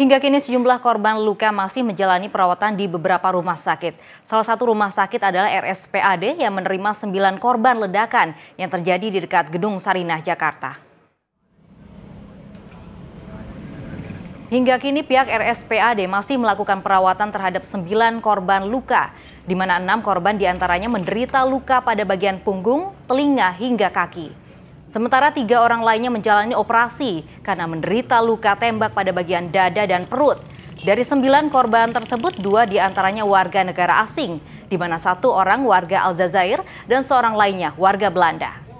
Hingga kini sejumlah korban luka masih menjalani perawatan di beberapa rumah sakit. Salah satu rumah sakit adalah RSPAD yang menerima 9 korban ledakan yang terjadi di dekat Gedung Sarinah, Jakarta. Hingga kini pihak RSPAD masih melakukan perawatan terhadap 9 korban luka, di mana enam korban di antaranya menderita luka pada bagian punggung, telinga, hingga kaki. Sementara tiga orang lainnya menjalani operasi karena menderita luka tembak pada bagian dada dan perut. Dari sembilan korban tersebut, dua di antaranya warga negara asing, di mana satu orang warga Aljazair dan seorang lainnya warga Belanda.